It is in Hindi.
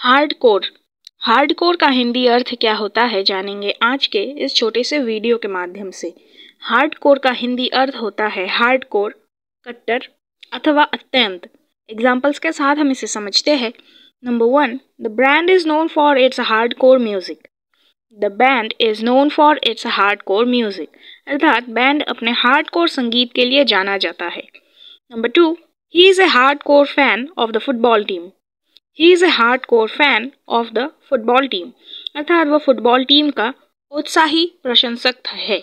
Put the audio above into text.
हार्डकोर। हार्डकोर का हिंदी अर्थ क्या होता है जानेंगे आज के इस छोटे से वीडियो के माध्यम से। हार्डकोर का हिंदी अर्थ होता है हार्डकोर, कट्टर अथवा अत्यंत। एग्जाम्पल्स के साथ हम इसे समझते हैं। Number one the brand is known for its hard core music the band is known for its hard core music अर्थात बैंड अपने हार्ड कोर संगीत के लिए जाना जाता है। Number two he is a hard core fan of the football team he is a hard core fan of the football team अर्थात वह फुटबॉल टीम का उत्साही प्रशंसक है।